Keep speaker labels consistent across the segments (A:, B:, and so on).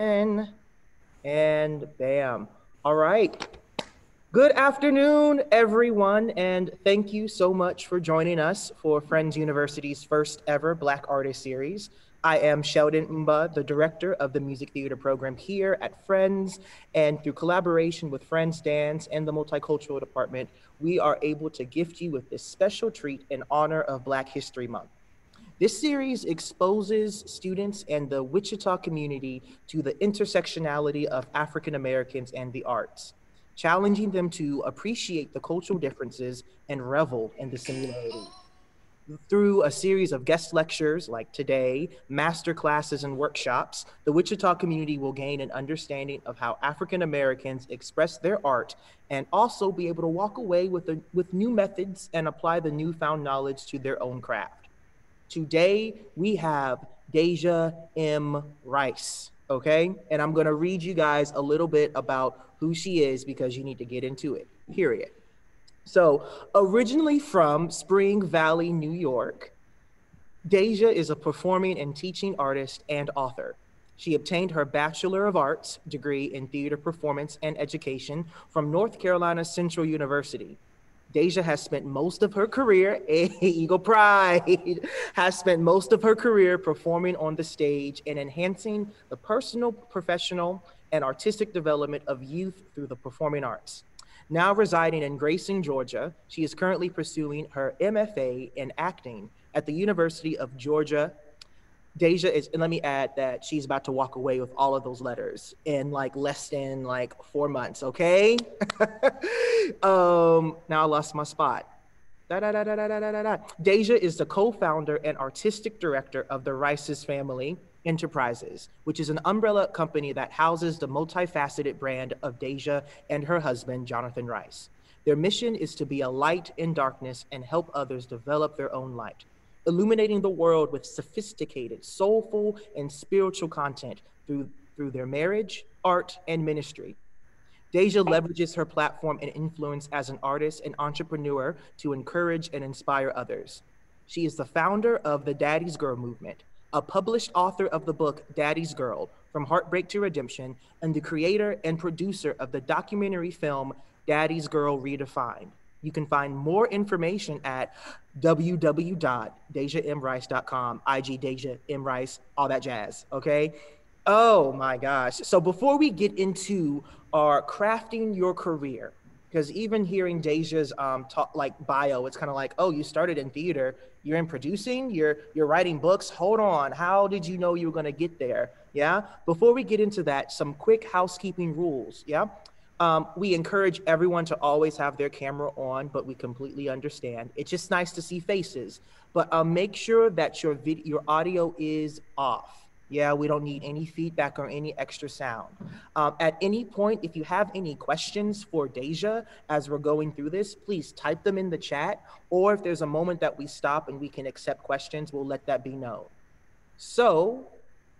A: And bam. All right. Good afternoon, everyone, and thank you so much for joining us for Friends University's first ever Black Artist Series. I am Sheldon Mba, the director of the music theater program here at Friends, and through collaboration with Friends Dance and the Multicultural Department, we are able to gift you with this special treat in honor of Black History Month. This series exposes students and the Wichita community to the intersectionality of African Americans and the arts, challenging them to appreciate the cultural differences and revel in the similarity. Through a series of guest lectures like today, master classes, and workshops, the Wichita community will gain an understanding of how African Americans express their art and also be able to walk away with, a, with new methods and apply the newfound knowledge to their own craft. Today, we have Daja M. Rice, okay? And I'm gonna read you guys a little bit about who she is because you need to get into it, period. So, originally from Spring Valley, New York, Daja is a performing and teaching artist and author. She obtained her Bachelor of Arts degree in Theater Performance and Education from North Carolina Central University Daja has spent most of her career, Eagle Pride, has spent most of her career performing on the stage and enhancing the personal, professional, and artistic development of youth through the performing arts. Now residing in Grayson, Georgia, she is currently pursuing her MFA in acting at the University of Georgia Daja is, and let me add that she's about to walk away with all of those letters in like less than like four months. Okay. um, now I lost my spot. Da, da, da, da, da, da, da, da. Daja is the co-founder and artistic director of the Rice's Family Enterprises, which is an umbrella company that houses the multifaceted brand of Daja and her husband, Jonathan Rice. Their mission is to be a light in darkness and help others develop their own light illuminating the world with sophisticated, soulful, and spiritual content through, through their marriage, art, and ministry. Daja leverages her platform and influence as an artist and entrepreneur to encourage and inspire others. She is the founder of the Daddy's Girl movement, a published author of the book Daddy's Girl From Heartbreak to Redemption, and the creator and producer of the documentary film Daddy's Girl Redefined. You can find more information at www.dajamrice.com, IG Daja M Rice, all that jazz. Okay. Oh my gosh. So before we get into our crafting your career, because even hearing Daja's um, talk, like bio, it's kind of like, oh, you started in theater, you're in producing, you're you're writing books. Hold on, how did you know you were gonna get there? Yeah. Before we get into that, some quick housekeeping rules. Yeah. Um, we encourage everyone to always have their camera on, but we completely understand. It's just nice to see faces. But uh, make sure that your video, your audio is off. Yeah, we don't need any feedback or any extra sound. Um, at any point, if you have any questions for Daja as we're going through this, please type them in the chat. Or if there's a moment that we stop and we can accept questions, we'll let that be known. So,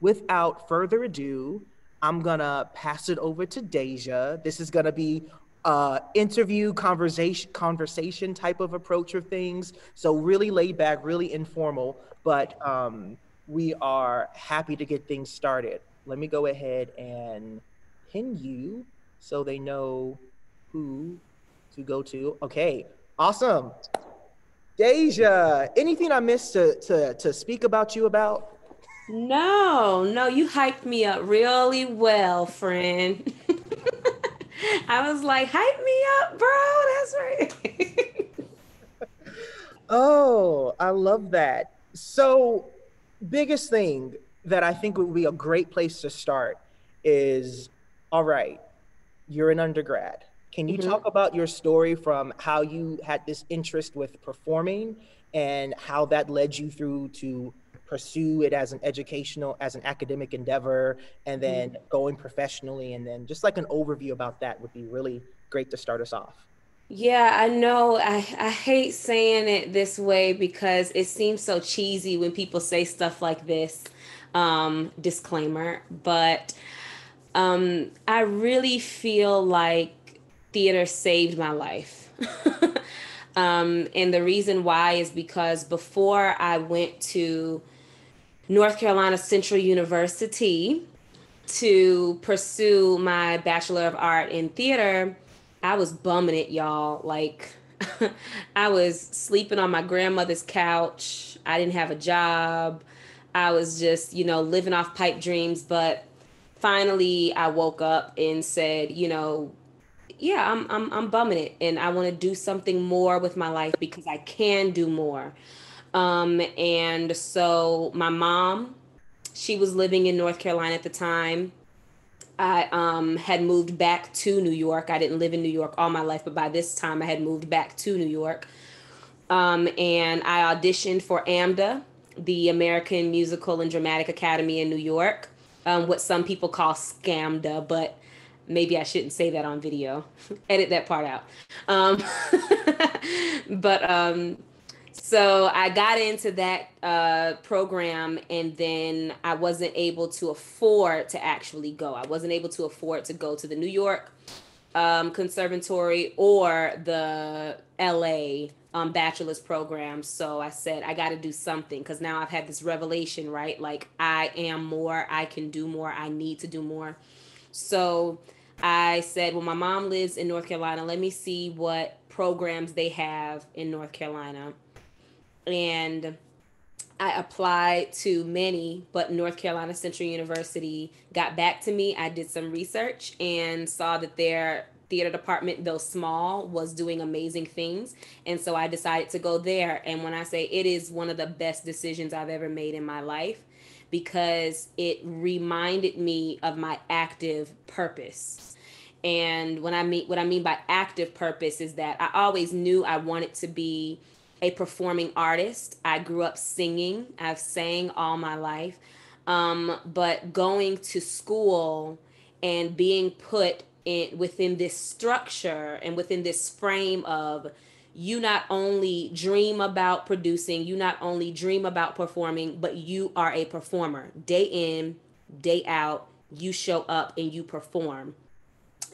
A: without further ado, I'm gonna pass it over to Daja. This is gonna be uh interview conversation conversation type of approach of things. So really laid back, really informal, but um we are happy to get things started. Let me go ahead and pin you so they know who to go to. Okay, awesome. Daja, anything I missed to, to, to speak about you about?
B: No, no, you hyped me up really well, friend. I was like, hype me up, bro. That's right.
A: oh, I love that. So, biggest thing that I think would be a great place to start is all right, you're an undergrad. Can you mm-hmm. talk about your story from how you had this interest with performing and how that led you through to pursue it as an educational, as an academic endeavor, and mm-hmm. then going professionally, and then just like an overview about that would be really great to start us off.
B: Yeah, I know. I, I hate saying it this way because it seems so cheesy when people say stuff like this. Um, disclaimer, but um, I really feel like theater saved my life. um, and the reason why is because before I went to North Carolina Central University. to pursue my Bachelor of Art in Theater, I was bumming it, y'all. Like, I was sleeping on my grandmother's couch. I didn't have a job. I was just, you know, living off pipe dreams. But finally, I woke up and said, you know, yeah, I'm I'm I'm bumming it, and I want to do something more with my life because I can do more. Um, and so my mom, she was living in North Carolina at the time. I um, had moved back to New York. I didn't live in New York all my life, but by this time I had moved back to New York. Um, and I auditioned for AMDA, the American Musical and Dramatic Academy in New York, um, what some people call SCAMDA, but maybe I shouldn't say that on video. Edit that part out. Um, but um, so I got into that uh, program, and then I wasn't able to afford to actually go. I wasn't able to afford to go to the New York um, Conservatory or the LA um, bachelor's program. So I said, I got to do something because now I've had this revelation, right? Like, I am more, I can do more, I need to do more. So I said, well, my mom lives in North Carolina. Let me see what programs they have in North Carolina and I applied to many, but North Carolina Central University got back to me. I did some research and saw that their theater department, though small, was doing amazing things. And so I decided to go there. And when I say it is one of the best decisions I've ever made in my life, because it reminded me of my active purpose. And when I mean what I mean by active purpose is that I always knew I wanted to be a performing artist. I grew up singing. I've sang all my life. Um, but going to school and being put in within this structure and within this frame of you not only dream about producing, you not only dream about performing, but you are a performer. Day in, day out, you show up and you perform.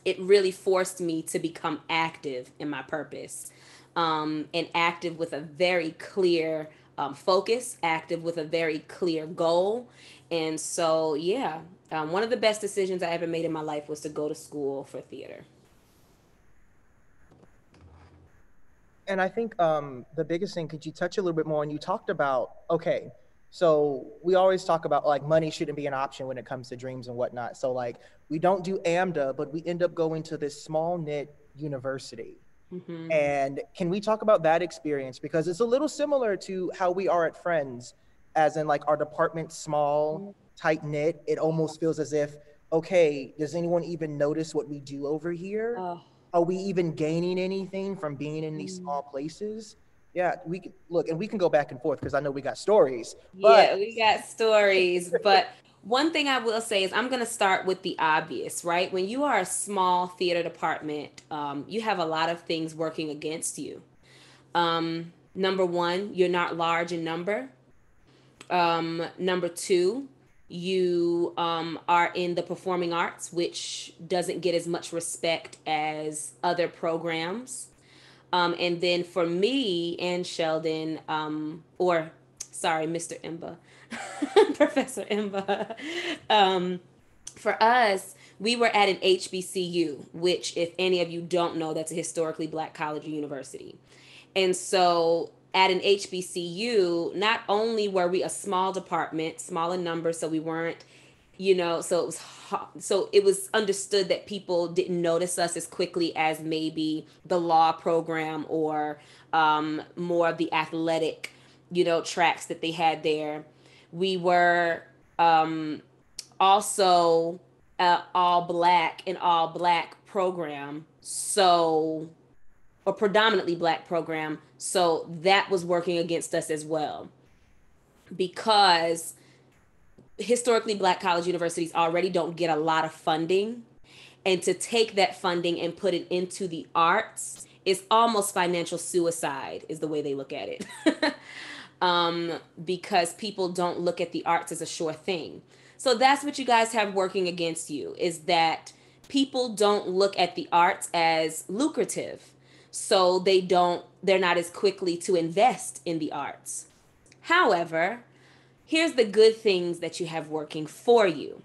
B: It really forced me to become active in my purpose um, and active with a very clear um, focus, active with a very clear goal. And so, yeah, um, one of the best decisions I ever made in my life was to go to school for theater.
A: And I think um, the biggest thing, could you touch a little bit more? And you talked about, okay, so we always talk about like money shouldn't be an option when it comes to dreams and whatnot. So like we don't do AMDA, but we end up going to this small knit university Mm-hmm. And can we talk about that experience? Because it's a little similar to how we are at Friends, as in like our department small, mm-hmm. tight knit. It almost feels as if, okay, does anyone even notice what we do over here? Oh. Are we even gaining anything from being in these mm. small places? Yeah, we can look and we can go back and forth because I know we got stories.
B: But... Yeah, we got stories. but one thing I will say is I'm going to start with the obvious, right? When you are a small theater department, um, you have a lot of things working against you. Um, number one, you're not large in number. Um, number two, you um, are in the performing arts, which doesn't get as much respect as other programs. Um, and then for me and Sheldon, um, or sorry, Mr. Imba, Professor Imba. Um, for us, we were at an HBCU, which, if any of you don't know, that's a historically black college or university. And so at an HBCU, not only were we a small department, small in number, so we weren't, you know, so it was so it was understood that people didn't notice us as quickly as maybe the law program or um, more of the athletic, you know, tracks that they had there we were um, also uh, all black and all black program. So, or predominantly black program. So that was working against us as well. Because historically black college universities already don't get a lot of funding. And to take that funding and put it into the arts is almost financial suicide, is the way they look at it. um, because people don't look at the arts as a sure thing. So that's what you guys have working against you is that people don't look at the arts as lucrative. So they don't, they're not as quickly to invest in the arts. However, here's the good things that you have working for you.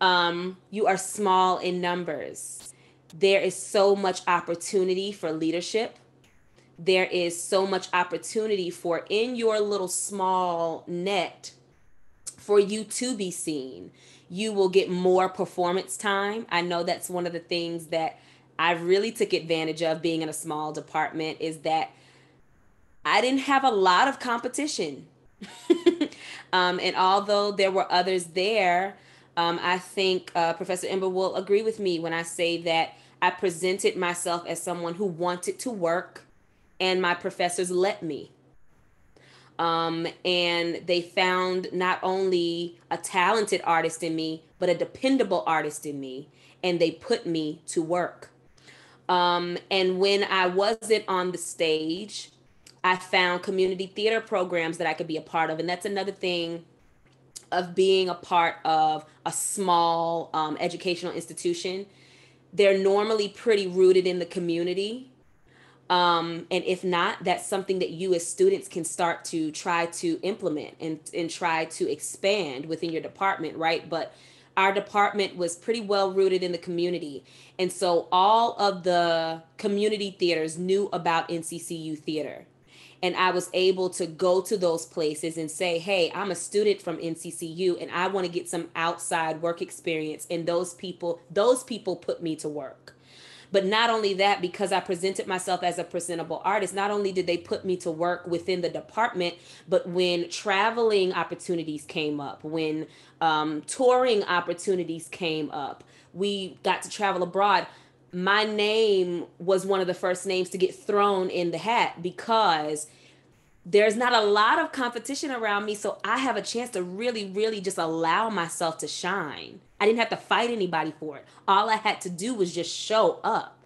B: um, you are small in numbers. There is so much opportunity for leadership. There is so much opportunity for in your little small net for you to be seen. You will get more performance time. I know that's one of the things that I really took advantage of being in a small department is that I didn't have a lot of competition. um, and although there were others there, um, I think uh, Professor Ember will agree with me when I say that I presented myself as someone who wanted to work, and my professors let me. Um, and they found not only a talented artist in me, but a dependable artist in me, and they put me to work. Um, and when I wasn't on the stage, I found community theater programs that I could be a part of. And that's another thing of being a part of a small um, educational institution. They're normally pretty rooted in the community. Um, and if not, that's something that you as students can start to try to implement and, and try to expand within your department, right? But our department was pretty well rooted in the community. And so all of the community theaters knew about NCCU theater and I was able to go to those places and say, "Hey, I'm a student from NCCU and I want to get some outside work experience." And those people, those people put me to work. But not only that, because I presented myself as a presentable artist, not only did they put me to work within the department, but when traveling opportunities came up, when um, touring opportunities came up, we got to travel abroad my name was one of the first names to get thrown in the hat because there's not a lot of competition around me so i have a chance to really really just allow myself to shine i didn't have to fight anybody for it all i had to do was just show up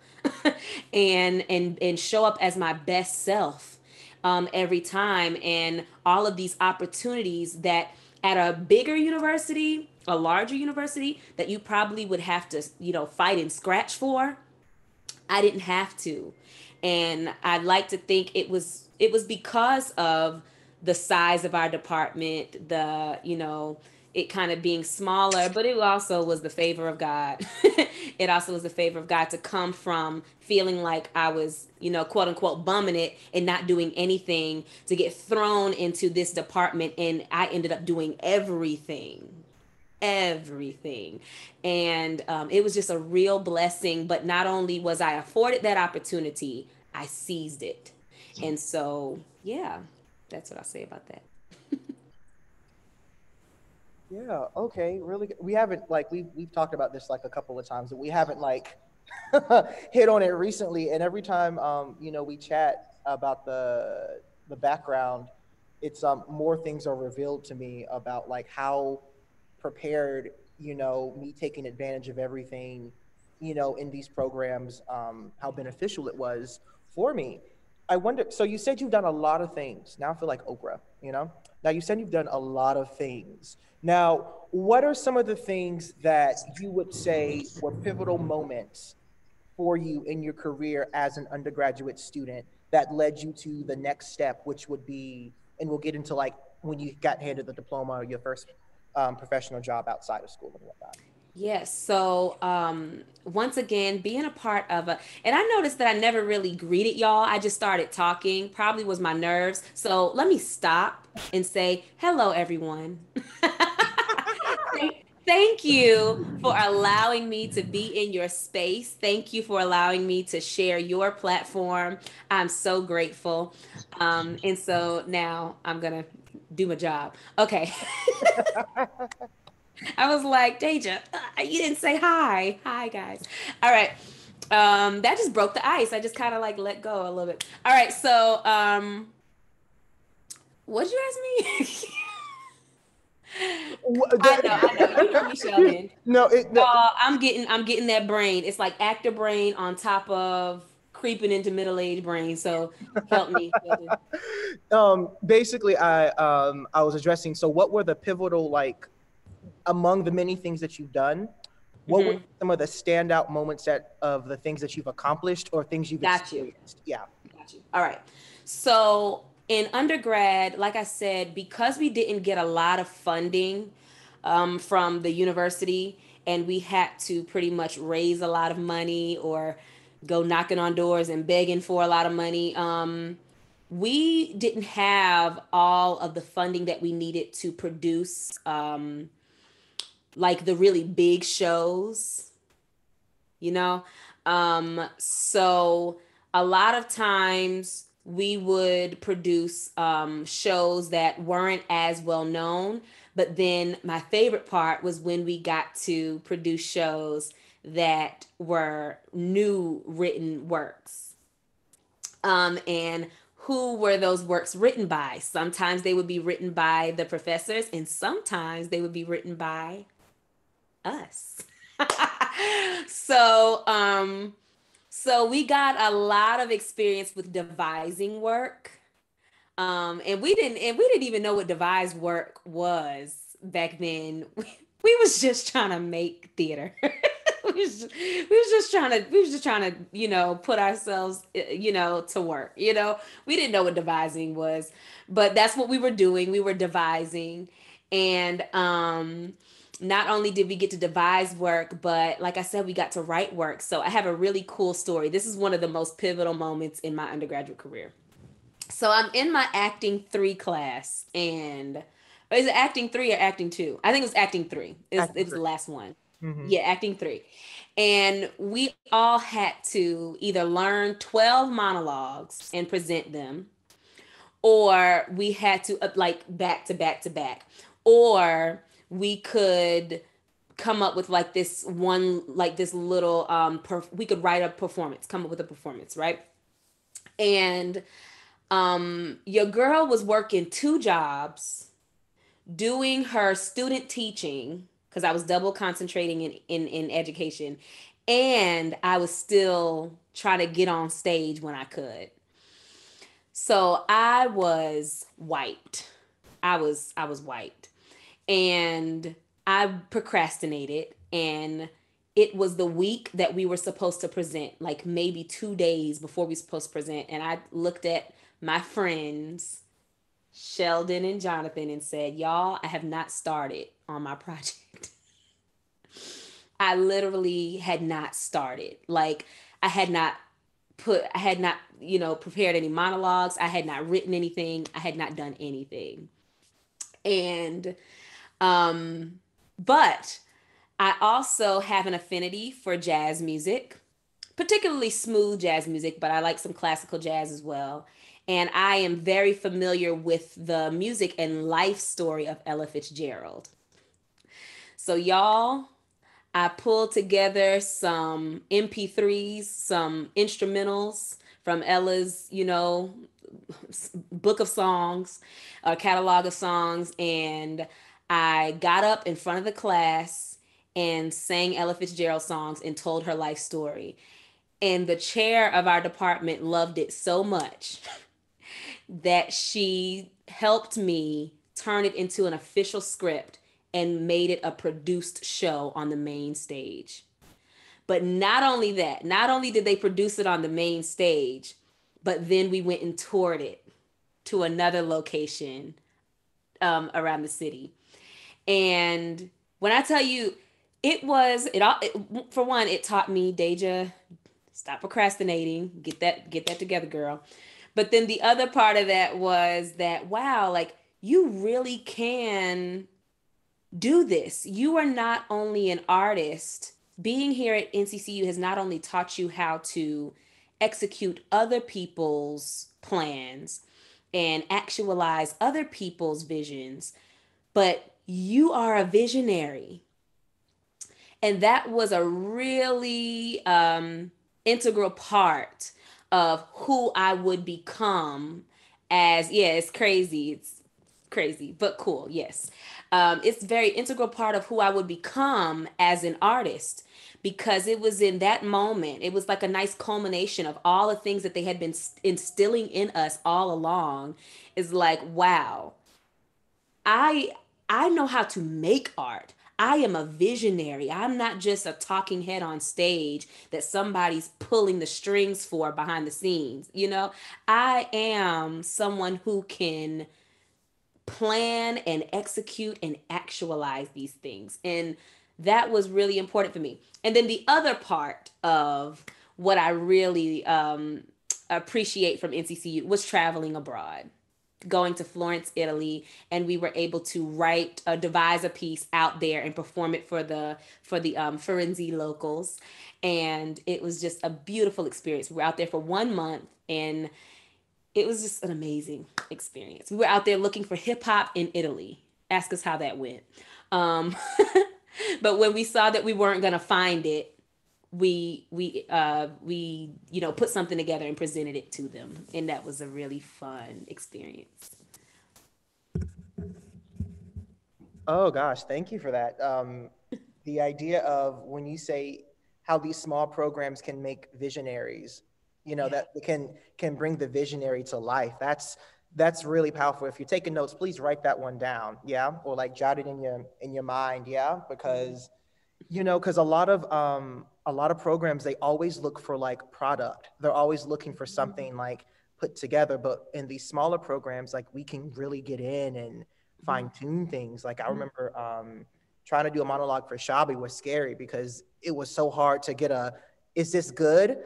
B: and and and show up as my best self um, every time and all of these opportunities that at a bigger university a larger university that you probably would have to, you know, fight and scratch for. I didn't have to. And I'd like to think it was it was because of the size of our department, the, you know, it kind of being smaller, but it also was the favor of God. it also was the favor of God to come from feeling like I was, you know, quote unquote, bumming it and not doing anything to get thrown into this department. And I ended up doing everything everything. And um, it was just a real blessing. But not only was I afforded that opportunity, I seized it. And so, yeah, that's what I'll say about that.
A: yeah, okay, really good. We haven't, like, we've, we've talked about this like a couple of times, but we haven't, like, hit on it recently. And every time, um, you know, we chat about the, the background, it's um, more things are revealed to me about like how prepared, you know, me taking advantage of everything, you know, in these programs, um, how beneficial it was for me. I wonder, so you said you've done a lot of things. Now I feel like Oprah, you know? Now you said you've done a lot of things. Now, what are some of the things that you would say were pivotal moments for you in your career as an undergraduate student that led you to the next step, which would be, and we'll get into like when you got handed the diploma or your first um, professional job outside of school and whatnot.
B: Yes. So um, once again, being a part of a, and I noticed that I never really greeted y'all. I just started talking. Probably was my nerves. So let me stop and say hello, everyone. Thank you for allowing me to be in your space. Thank you for allowing me to share your platform. I'm so grateful. Um, and so now I'm going to do my job. Okay. I was like, Daja, uh, you didn't say hi. Hi, guys. All right. Um, that just broke the ice. I just kind of like let go a little bit. All right. So, um, what'd you ask me? I know, I know. You know me, Sheldon.
A: No, it, no.
B: Uh, I'm getting, I'm getting that brain. It's like actor brain on top of creeping into middle age brain. So help me.
A: um, basically, I um, I was addressing. So, what were the pivotal like among the many things that you've done? What mm-hmm. were some of the standout moments that of the things that you've accomplished or things you've
B: Got experienced?
A: You. Yeah.
B: Got you. All right. So in undergrad, like I said, because we didn't get a lot of funding um, from the university, and we had to pretty much raise a lot of money or go knocking on doors and begging for a lot of money. Um, we didn't have all of the funding that we needed to produce um, like the really big shows, you know? Um, so a lot of times we would produce um, shows that weren't as well known. But then my favorite part was when we got to produce shows that were new written works. Um, and who were those works written by? Sometimes they would be written by the professors, and sometimes they would be written by us. so, um, so we got a lot of experience with devising work. Um, and we didn't and we didn't even know what devised work was back then. We, we was just trying to make theater. we, was just, we was just trying to we was just trying to, you know, put ourselves eh, you know, to work. You know, we didn't know what devising was, but that's what we were doing. We were devising and um not only did we get to devise work, but like I said, we got to write work. So I have a really cool story. This is one of the most pivotal moments in my undergraduate career. So I'm in my acting three class, and is it acting three or acting two? I think it was acting three. It was, acting it was the last one. Mm-hmm. Yeah, acting three. And we all had to either learn 12 monologues and present them, or we had to, uh, like, back to back to back, or we could come up with like this one like this little um perf- we could write a performance come up with a performance right and um your girl was working two jobs doing her student teaching because i was double concentrating in, in in education and i was still trying to get on stage when i could so i was wiped i was i was wiped and I procrastinated and it was the week that we were supposed to present, like maybe two days before we were supposed to present. And I looked at my friends, Sheldon and Jonathan, and said, Y'all, I have not started on my project. I literally had not started. Like, I had not put, I had not, you know, prepared any monologues. I had not written anything. I had not done anything. And um, but I also have an affinity for jazz music, particularly smooth jazz music, but I like some classical jazz as well. And I am very familiar with the music and life story of Ella Fitzgerald. So, y'all, I pulled together some MP3s, some instrumentals from Ella's, you know, book of songs, a catalog of songs, and I got up in front of the class and sang Ella Fitzgerald songs and told her life story. And the chair of our department loved it so much that she helped me turn it into an official script and made it a produced show on the main stage. But not only that, not only did they produce it on the main stage, but then we went and toured it to another location um, around the city. And when I tell you, it was it all it, for one. It taught me, Daja, stop procrastinating. Get that get that together, girl. But then the other part of that was that wow, like you really can do this. You are not only an artist. Being here at NCCU has not only taught you how to execute other people's plans and actualize other people's visions, but you are a visionary. And that was a really um, integral part of who I would become as, yeah, it's crazy. It's crazy, but cool. Yes. Um, it's very integral part of who I would become as an artist because it was in that moment it was like a nice culmination of all the things that they had been instilling in us all along is like wow i I know how to make art. I am a visionary. I'm not just a talking head on stage that somebody's pulling the strings for behind the scenes. You know, I am someone who can plan and execute and actualize these things. And that was really important for me. And then the other part of what I really um, appreciate from NCCU was traveling abroad going to Florence, Italy, and we were able to write, uh, devise a piece out there and perform it for the for the um, Firenze locals, and it was just a beautiful experience. We were out there for one month, and it was just an amazing experience. We were out there looking for hip hop in Italy. Ask us how that went. Um, but when we saw that we weren't gonna find it, we we uh we you know put something together and presented it to them. And that was a really fun experience.
A: Oh gosh. Thank you for that. Um the idea of when you say how these small programs can make visionaries you know yeah. that can can bring the visionary to life. That's that's really powerful. If you're taking notes please write that one down. Yeah? Or like jot it in your in your mind. Yeah? Because you know because a lot of um a lot of programs they always look for like product. They're always looking for something like put together but in these smaller programs like we can really get in and fine tune things. Like i mm-hmm. remember um trying to do a monologue for Shabi was scary because it was so hard to get a is this good?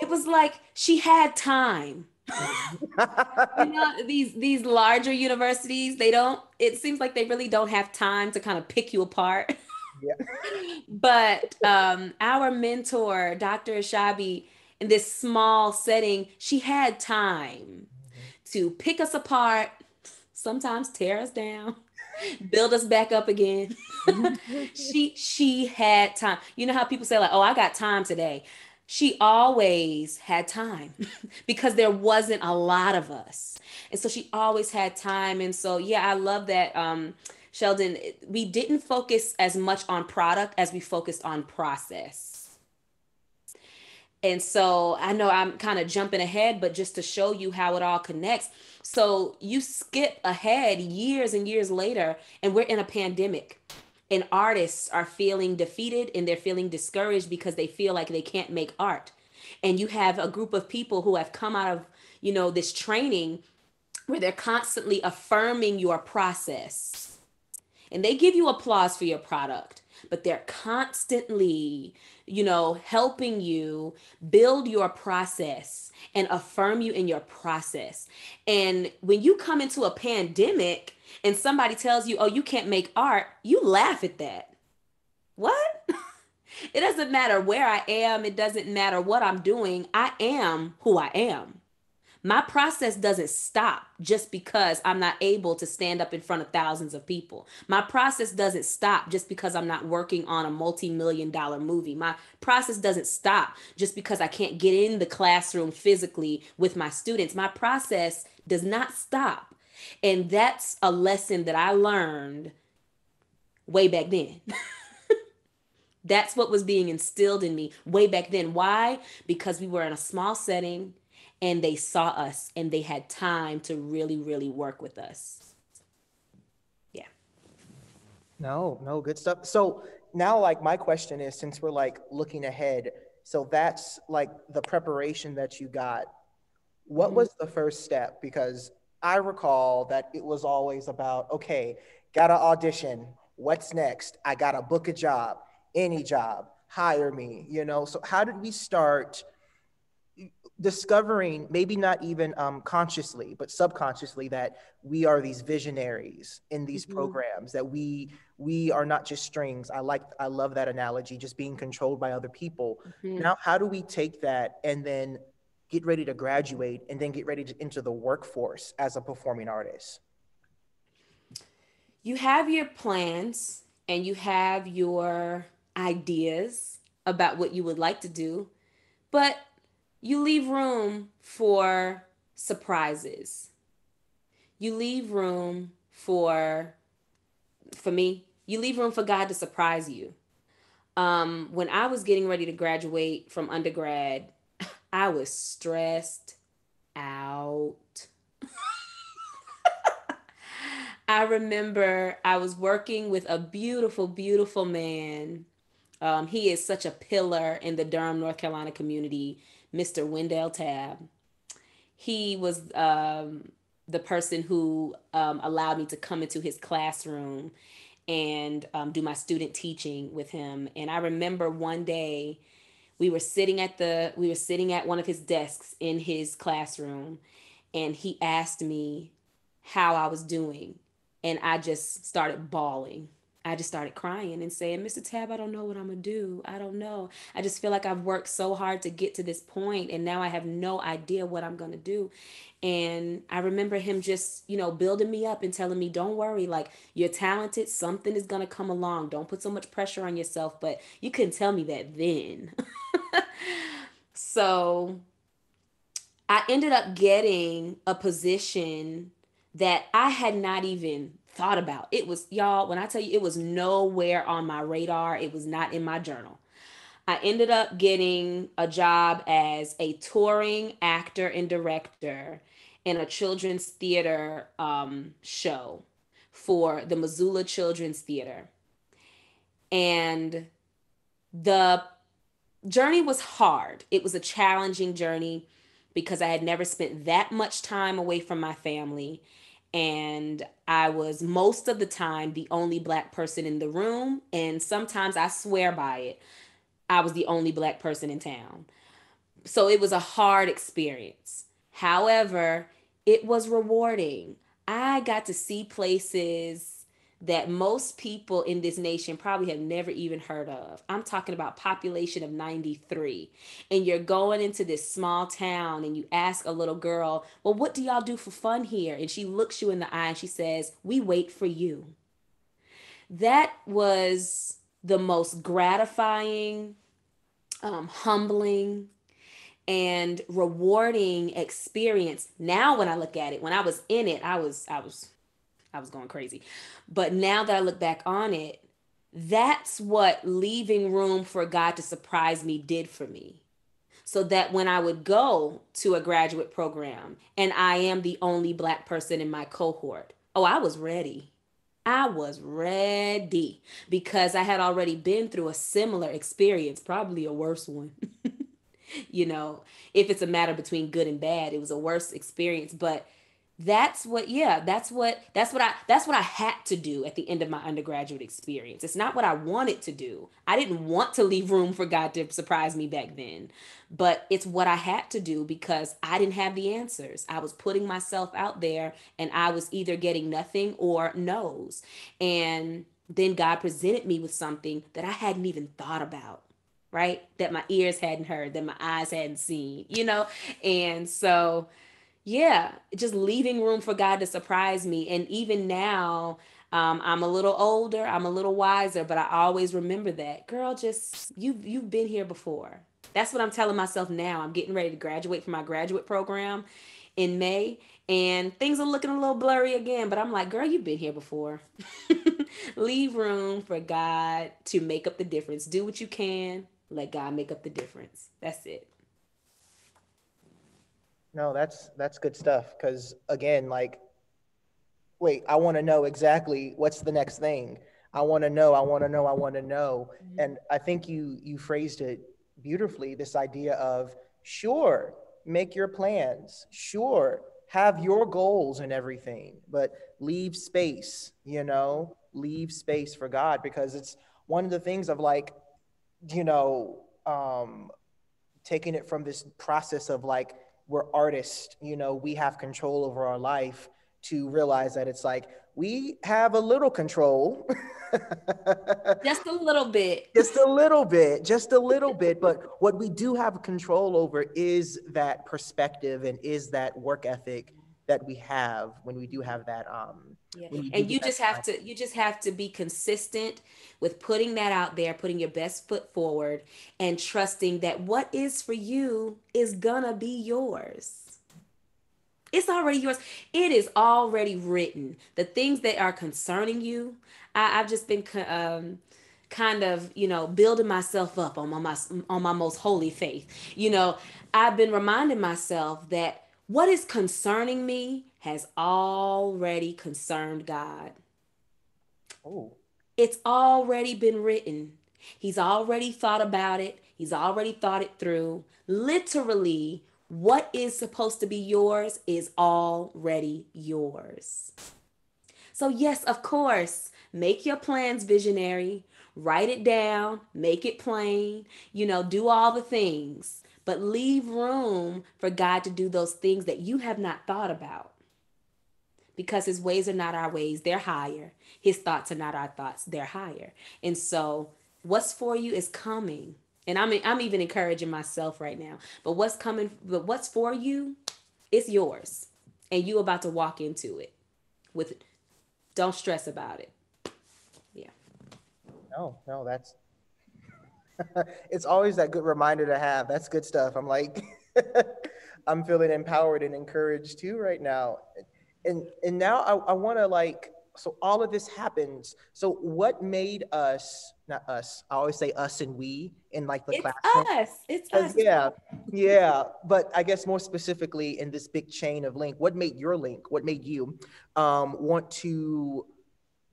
B: It was like she had time. You know these these larger universities they don't it seems like they really don't have time to kind of pick you apart yeah. but um our mentor dr shabi in this small setting she had time to pick us apart sometimes tear us down build us back up again mm-hmm. she she had time you know how people say like oh i got time today she always had time because there wasn't a lot of us. And so she always had time. And so, yeah, I love that. Um, Sheldon, we didn't focus as much on product as we focused on process. And so I know I'm kind of jumping ahead, but just to show you how it all connects. So you skip ahead years and years later, and we're in a pandemic and artists are feeling defeated and they're feeling discouraged because they feel like they can't make art and you have a group of people who have come out of you know this training where they're constantly affirming your process and they give you applause for your product but they're constantly you know helping you build your process and affirm you in your process and when you come into a pandemic and somebody tells you, oh, you can't make art, you laugh at that. What? it doesn't matter where I am, it doesn't matter what I'm doing. I am who I am. My process doesn't stop just because I'm not able to stand up in front of thousands of people. My process doesn't stop just because I'm not working on a multi million dollar movie. My process doesn't stop just because I can't get in the classroom physically with my students. My process does not stop and that's a lesson that I learned way back then. that's what was being instilled in me way back then. Why? Because we were in a small setting and they saw us and they had time to really, really work with us. Yeah.
A: No, no, good stuff. So now, like, my question is since we're like looking ahead, so that's like the preparation that you got. What mm-hmm. was the first step? Because I recall that it was always about, okay, got to audition. What's next? I got to book a job, any job, hire me, you know? So, how did we start discovering, maybe not even um, consciously, but subconsciously, that we are these visionaries in these mm-hmm. programs, that we, we are not just strings. I like, I love that analogy, just being controlled by other people. Mm-hmm. Now, how do we take that and then get ready to graduate, and then get ready to enter the workforce as a performing artist?
B: You have your plans and you have your ideas about what you would like to do, but you leave room for surprises. You leave room for, for me, you leave room for God to surprise you. Um, when I was getting ready to graduate from undergrad, I was stressed out. I remember I was working with a beautiful, beautiful man. Um, he is such a pillar in the Durham, North Carolina community, Mr. Wendell Tab. He was um, the person who um, allowed me to come into his classroom and um, do my student teaching with him. And I remember one day we were sitting at the we were sitting at one of his desks in his classroom, and he asked me how I was doing, and I just started bawling. I just started crying and saying, Mr. Tab, I don't know what I'm gonna do. I don't know. I just feel like I've worked so hard to get to this point and now I have no idea what I'm gonna do. And I remember him just, you know, building me up and telling me, don't worry, like you're talented, something is gonna come along. Don't put so much pressure on yourself. But you couldn't tell me that then. so I ended up getting a position that I had not even thought about. It was, y'all, when I tell you, it was nowhere on my radar, it was not in my journal. I ended up getting a job as a touring actor and director in a children's theater um, show for the Missoula Children's Theater. And the journey was hard. It was a challenging journey because I had never spent that much time away from my family and I was most of the time the only black person in the room. And sometimes I swear by it, I was the only black person in town. So it was a hard experience. However, it was rewarding. I got to see places that most people in this nation probably have never even heard of. I'm talking about population of 93. And you're going into this small town and you ask a little girl, "Well, what do y'all do for fun here?" And she looks you in the eye and she says, "We wait for you." That was the most gratifying, um, humbling, and rewarding experience. Now when I look at it, when I was in it, I was I was I was going crazy. But now that I look back on it, that's what leaving room for God to surprise me did for me. So that when I would go to a graduate program and I am the only Black person in my cohort, oh, I was ready. I was ready because I had already been through a similar experience, probably a worse one. you know, if it's a matter between good and bad, it was a worse experience. But that's what yeah that's what that's what i that's what i had to do at the end of my undergraduate experience. It's not what i wanted to do. I didn't want to leave room for god to surprise me back then. But it's what i had to do because i didn't have the answers. I was putting myself out there and i was either getting nothing or no's. And then god presented me with something that i hadn't even thought about right? That my ears hadn't heard that my eyes hadn't seen you know? And so yeah, just leaving room for God to surprise me. And even now, um, I'm a little older, I'm a little wiser, but I always remember that. Girl, just you've you've been here before. That's what I'm telling myself now. I'm getting ready to graduate from my graduate program in May, and things are looking a little blurry again, but I'm like, girl, you've been here before. Leave room for God to make up the difference. Do what you can, let God make up the difference. That's it.
A: No, that's that's good stuff. Because again, like, wait, I want to know exactly what's the next thing. I want to know. I want to know. I want to know. Mm-hmm. And I think you you phrased it beautifully. This idea of sure, make your plans. Sure, have your goals and everything, but leave space. You know, leave space for God because it's one of the things of like, you know, um, taking it from this process of like we're artists, you know, we have control over our life to realize that it's like we have a little control.
B: just a little bit.
A: Just a little bit, just a little bit. But what we do have control over is that perspective and is that work ethic that we have when we do have that um
B: yeah. and you just have time. to you just have to be consistent with putting that out there putting your best foot forward and trusting that what is for you is gonna be yours it's already yours it is already written the things that are concerning you I, have just been um kind of you know building myself up on my on my most holy faith you know i've been reminding myself that what is concerning me has already concerned God. Oh. It's already been written. He's already thought about it. He's already thought it through. Literally, what is supposed to be yours is already yours. So, yes, of course, make your plans visionary, write it down, make it plain, you know, do all the things, but leave room for God to do those things that you have not thought about. Because his ways are not our ways, they're higher. His thoughts are not our thoughts, they're higher. And so, what's for you is coming. And I'm I'm even encouraging myself right now. But what's coming but what's for you, it's yours. And you about to walk into it with don't stress about it. Yeah.
A: No, no, that's it's always that good reminder to have. That's good stuff. I'm like I'm feeling empowered and encouraged too right now. And and now I, I want to like so all of this happens. So what made us, not us, I always say us and we in like the
B: it's
A: classroom.
B: Us. It's us.
A: Yeah, yeah. But I guess more specifically in this big chain of link, what made your link, what made you um, want to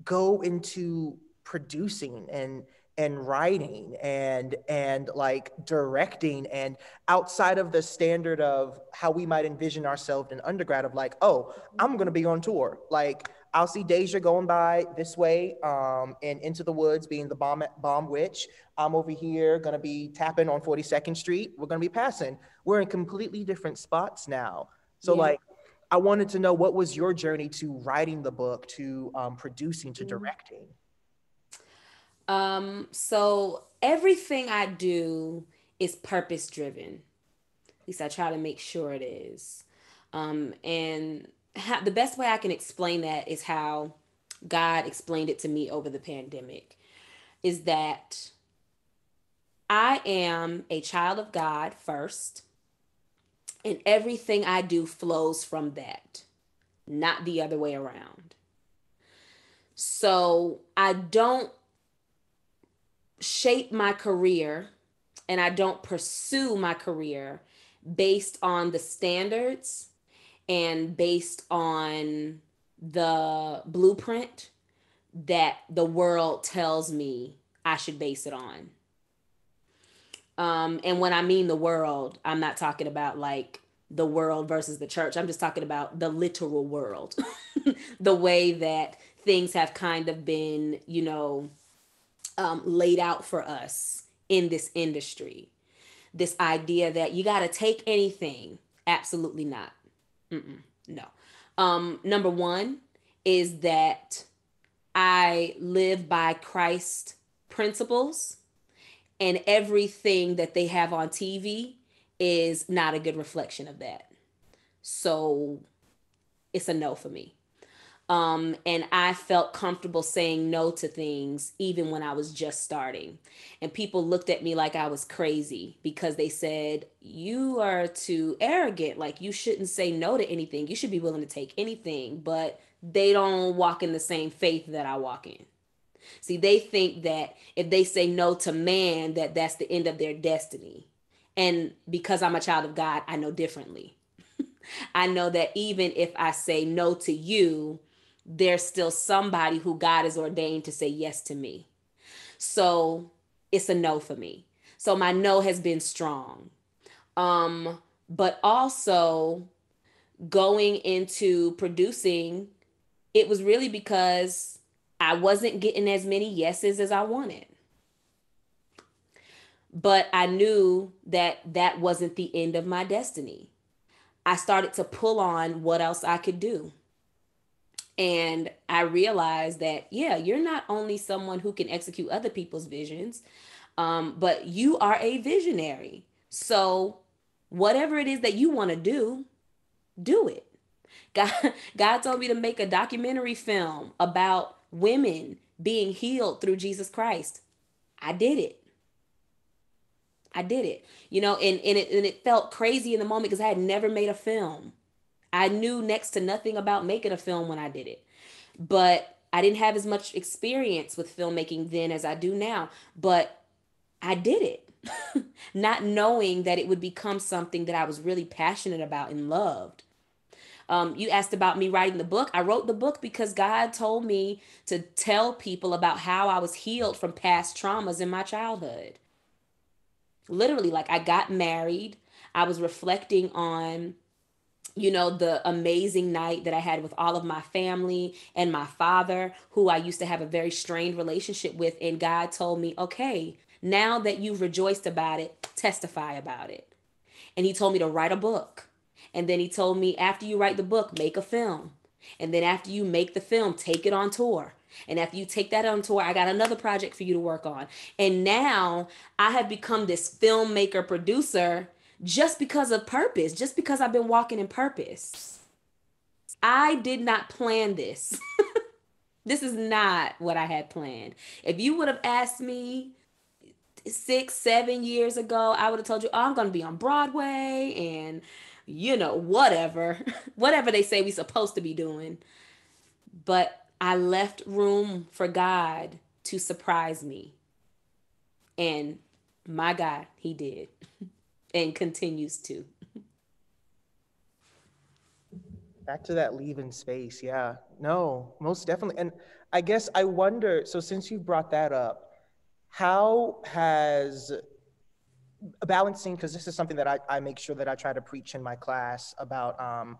A: go into producing and and writing and and like directing and outside of the standard of how we might envision ourselves in undergrad of like oh i'm going to be on tour like I'll see Daja going by this way um, and into the woods, being the bomb bomb witch. I'm over here gonna be tapping on 42nd Street. We're gonna be passing. We're in completely different spots now. So yeah. like, I wanted to know what was your journey to writing the book, to um, producing, to mm-hmm. directing.
B: Um, so everything I do is purpose driven. At least I try to make sure it is. Um, and how, the best way I can explain that is how God explained it to me over the pandemic is that I am a child of God first, and everything I do flows from that, not the other way around. So I don't shape my career and I don't pursue my career based on the standards and based on the blueprint that the world tells me I should base it on. Um, and when I mean the world, I'm not talking about like the world versus the church. I'm just talking about the literal world, the way that things have kind of been, you know, um, laid out for us in this industry. This idea that you got to take anything. Absolutely not. Mm-mm, no. Um, number one is that I live by Christ principles, and everything that they have on TV is not a good reflection of that. So it's a no for me. Um, and I felt comfortable saying no to things even when I was just starting. And people looked at me like I was crazy because they said, You are too arrogant. Like, you shouldn't say no to anything. You should be willing to take anything. But they don't walk in the same faith that I walk in. See, they think that if they say no to man, that that's the end of their destiny. And because I'm a child of God, I know differently. I know that even if I say no to you, there's still somebody who God has ordained to say yes to me. So it's a no for me. So my no has been strong. Um, but also going into producing, it was really because I wasn't getting as many yeses as I wanted. But I knew that that wasn't the end of my destiny. I started to pull on what else I could do. And I realized that, yeah, you're not only someone who can execute other people's visions, um, but you are a visionary. So, whatever it is that you want to do, do it. God, God told me to make a documentary film about women being healed through Jesus Christ. I did it. I did it. You know, and, and it and it felt crazy in the moment because I had never made a film. I knew next to nothing about making a film when I did it. But I didn't have as much experience with filmmaking then as I do now. But I did it. Not knowing that it would become something that I was really passionate about and loved. Um, you asked about me writing the book. I wrote the book because God told me to tell people about how I was healed from past traumas in my childhood. Literally, like I got married, I was reflecting on you know, the amazing night that I had with all of my family and my father, who I used to have a very strained relationship with. And God told me, okay, now that you've rejoiced about it, testify about it. And He told me to write a book. And then He told me, after you write the book, make a film. And then after you make the film, take it on tour. And after you take that on tour, I got another project for you to work on. And now I have become this filmmaker producer just because of purpose, just because I've been walking in purpose. I did not plan this. this is not what I had planned. If you would have asked me six, seven years ago, I would have told you, oh, I'm going to be on Broadway and, you know, whatever, whatever they say we're supposed to be doing. But I left room for God to surprise me. And my God, He did. and continues to.
A: Back to that leaving space, yeah. No, most definitely. And I guess I wonder so, since you brought that up, how has balancing, because this is something that I, I make sure that I try to preach in my class about um,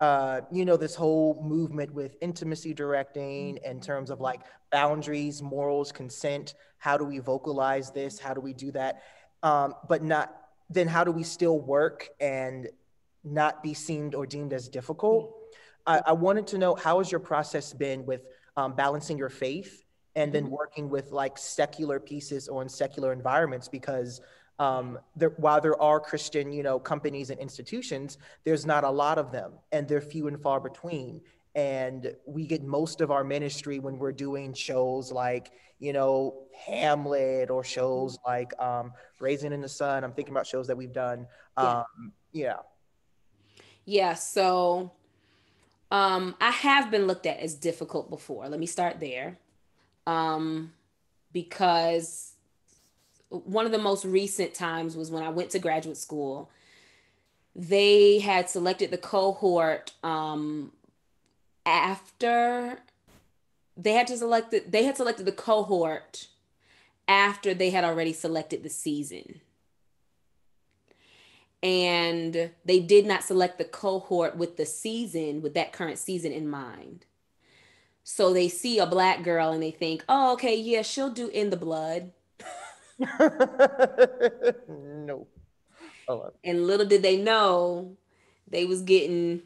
A: uh, you know, this whole movement with intimacy directing in terms of like boundaries, morals, consent. How do we vocalize this? How do we do that? Um, but not then how do we still work and not be seen or deemed as difficult? I, I wanted to know how has your process been with um, balancing your faith and then mm-hmm. working with like secular pieces or in secular environments because um, there, while there are Christian, you know, companies and institutions, there's not a lot of them, and they're few and far between and we get most of our ministry when we're doing shows like you know hamlet or shows like um raisin in the sun. I'm thinking about shows that we've done um yeah.
B: Yeah so um i have been looked at as difficult before. Let me start there. Um because one of the most recent times was when i went to graduate school. They had selected the cohort um after they had to select it, they had selected the cohort after they had already selected the season. And they did not select the cohort with the season, with that current season in mind. So they see a black girl and they think, oh, okay, yeah, she'll do in the blood.
A: no.
B: Oh. And little did they know they was getting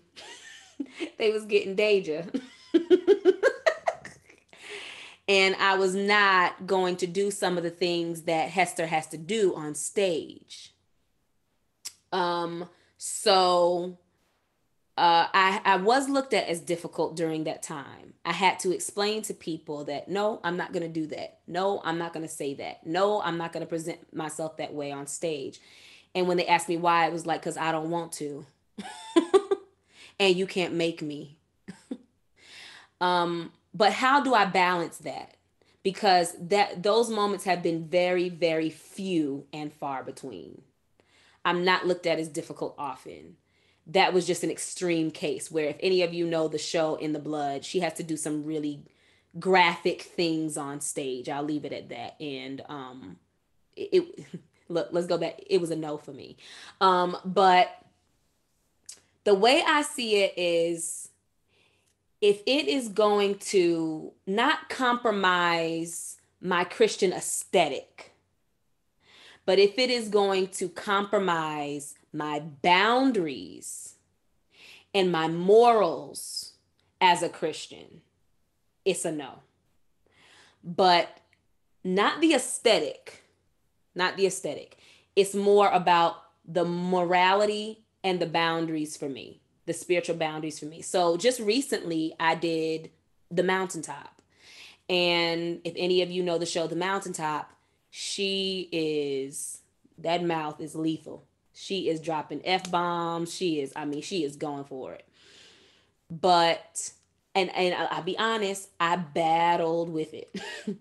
B: they was getting Daja. and I was not going to do some of the things that Hester has to do on stage. Um, so uh, I, I was looked at as difficult during that time. I had to explain to people that no, I'm not going to do that. No, I'm not going to say that. No, I'm not going to present myself that way on stage. And when they asked me why, it was like, because I don't want to. and you can't make me. um, but how do I balance that? Because that those moments have been very, very few and far between. I'm not looked at as difficult often. That was just an extreme case where if any of you know the show In the Blood, she has to do some really graphic things on stage. I'll leave it at that. And um it, it look, let's go back. It was a no for me. Um, but the way I see it is if it is going to not compromise my Christian aesthetic, but if it is going to compromise my boundaries and my morals as a Christian, it's a no. But not the aesthetic, not the aesthetic. It's more about the morality and the boundaries for me, the spiritual boundaries for me. So just recently, I did The Mountaintop. And if any of you know the show The Mountaintop, she is, that mouth is lethal. She is dropping F bombs. She is, I mean, she is going for it. But, and, and I'll be honest, I battled with it.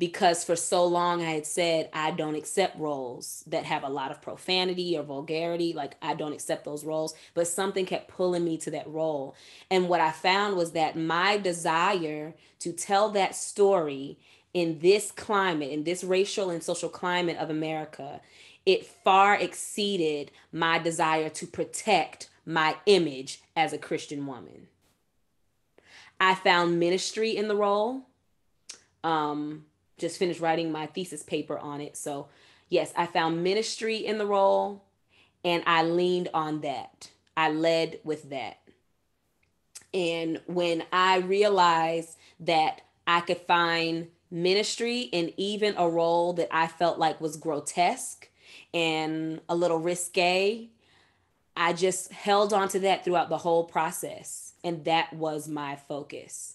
B: because for so long I had said I don't accept roles that have a lot of profanity or vulgarity. Like I don't accept those roles, but something kept pulling me to that role. And what I found was that my desire to tell that story in this climate, in this racial and social climate of America, it far exceeded my desire to protect my image as a Christian woman. I found ministry in the role. Um, just finished writing my thesis paper on it. So, yes, I found ministry in the role and I leaned on that. I led with that. And when I realized that I could find ministry in even a role that I felt like was grotesque and a little risque, I just held on to that throughout the whole process. And that was my focus.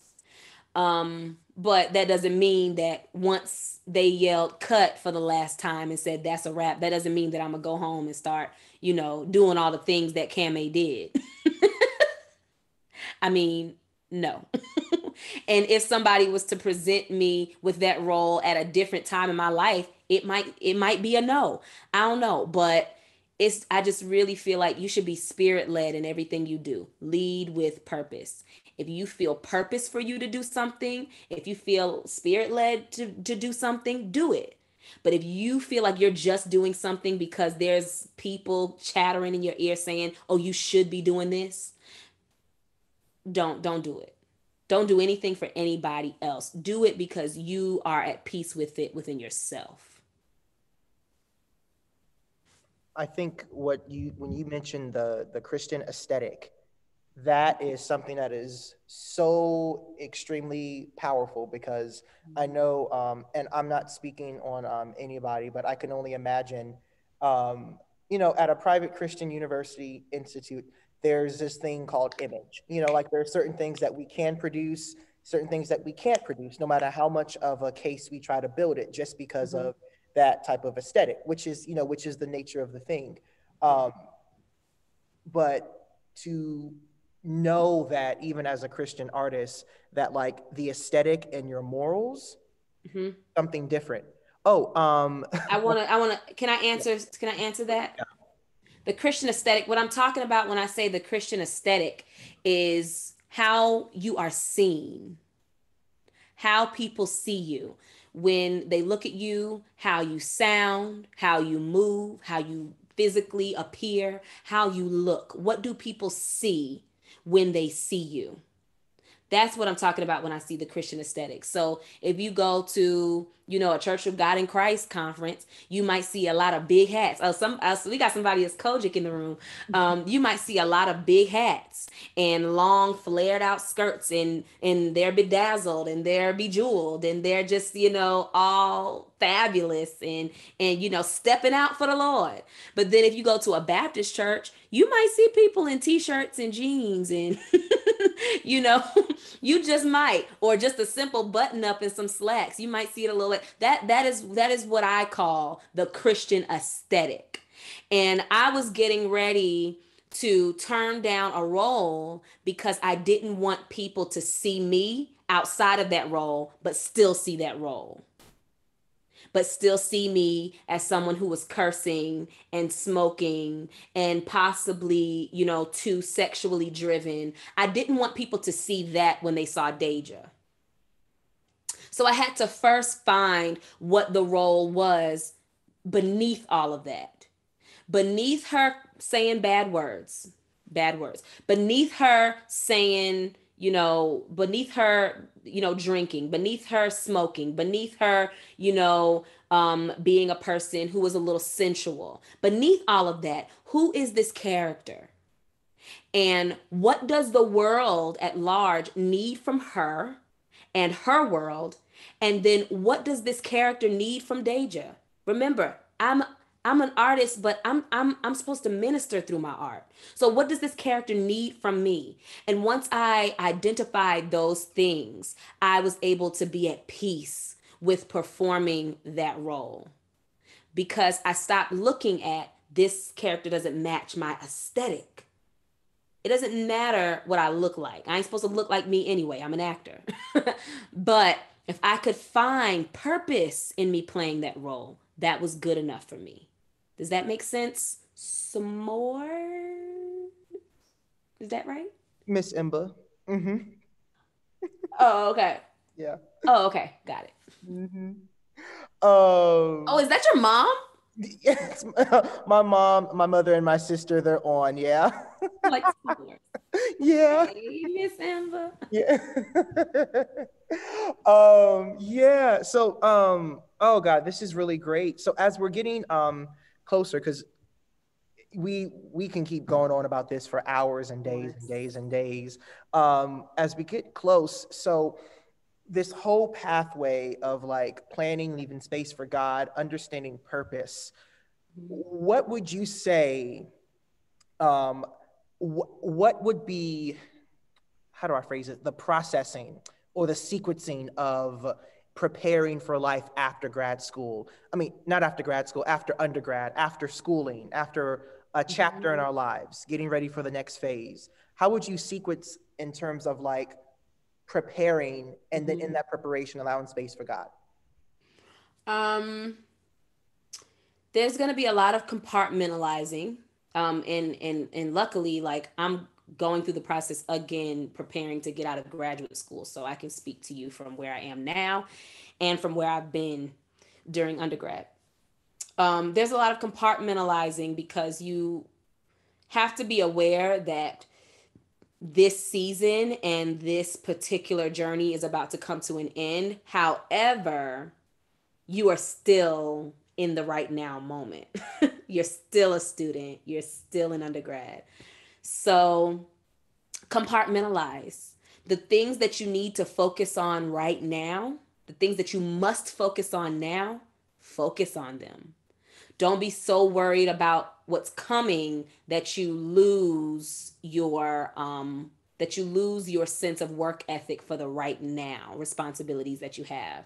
B: Um, but that doesn't mean that once they yelled cut for the last time and said that's a wrap, that doesn't mean that I'm gonna go home and start, you know, doing all the things that Camae did. I mean, no. and if somebody was to present me with that role at a different time in my life, it might it might be a no. I don't know, but it's I just really feel like you should be spirit led in everything you do. Lead with purpose. If you feel purpose for you to do something, if you feel spirit led to, to do something, do it. But if you feel like you're just doing something because there's people chattering in your ear saying, "Oh, you should be doing this," don't don't do it. Don't do anything for anybody else. Do it because you are at peace with it within yourself.
A: I think what you when you mentioned the the Christian aesthetic, that is something that is so extremely powerful because I know, um, and I'm not speaking on um, anybody, but I can only imagine, um, you know, at a private Christian university institute, there's this thing called image. You know, like there are certain things that we can produce, certain things that we can't produce, no matter how much of a case we try to build it, just because mm-hmm. of that type of aesthetic, which is, you know, which is the nature of the thing. Um, but to know that even as a Christian artist, that like the aesthetic and your morals, mm-hmm. something different. Oh, um,
B: I want to, I want to, can I answer, can I answer that? Yeah the Christian aesthetic, what I'm talking about when I say the Christian aesthetic is how you are seen, how people see you when they look at you, how you sound, how you move, how you physically appear, how you look. What do people see when they see you? That's what I'm talking about when I see the Christian aesthetic. So if you go to, you know, a Church of God in Christ conference, you might see a lot of big hats. Oh, some uh, so we got somebody that's COGIC in the room. Um, you might see a lot of big hats and long flared out skirts and and they're bedazzled and they're bejeweled and they're just, you know, all fabulous and and you know, stepping out for the Lord. But then if you go to a Baptist church, you might see people in t-shirts and jeans and you know, you just might, or just a simple button up and some slacks. You might see it a little. That that is that is what I call the Christian aesthetic. And I was getting ready to turn down a role because I didn't want people to see me outside of that role, but still see that role but still see me as someone who was cursing and smoking and possibly, you know, too sexually driven. I didn't want people to see that when they saw Daja. So I had to first find what the role was beneath all of that. Beneath her saying bad words, bad words, beneath her saying, you know, beneath her, you know, drinking, beneath her smoking, beneath her, you know, um, being a person who was a little sensual. Beneath all of that, who is this character? And what does the world at large need from her and her world? And then what does this character need from Daja? Remember, I'm I'm an artist, but I'm I'm I'm supposed to minister through my art. So what does this character need from me? And once I identified those things, I was able to be at peace with performing that role. Because I stopped looking at this character doesn't match my aesthetic. It doesn't matter what I look like. I ain't supposed to look like me anyway. I'm an actor. but if I could find purpose in me playing that role, that was good enough for me. Does that make sense? Some more? Is that right?
A: Miss Imba. Mm-hmm.
B: oh, okay.
A: Yeah.
B: Oh, okay. Got it.
A: Mm-hmm. Um,
B: oh, is that your mom?
A: Yes, my mom, my mother, and my sister, they're on, yeah. Like yeah.
B: Hey, Miss Amber.
A: Yeah. Um, yeah. So um, oh god, this is really great. So as we're getting um closer, because we we can keep going on about this for hours and days and days and days. Um, as we get close, so this whole pathway of like planning, leaving space for God, understanding purpose. What would you say? Um, wh- what would be, how do I phrase it? The processing or the sequencing of preparing for life after grad school. I mean, not after grad school, after undergrad, after schooling, after a chapter in our lives, getting ready for the next phase. How would you sequence in terms of like preparing and then in mm-hmm. that preparation allowing space for God?
B: Um there's going to be a lot of compartmentalizing um and and and luckily like I'm going through the process again preparing to get out of graduate school so I can speak to you from where I am now and from where I've been during undergrad. Um, there's a lot of compartmentalizing because you have to be aware that this season and this particular journey is about to come to an end. However, you are still in the right now moment. you're still a student, you're still an undergrad. So, compartmentalize the things that you need to focus on right now, the things that you must focus on now, focus on them. Don't be so worried about what's coming that you lose your um that you lose your sense of work ethic for the right now responsibilities that you have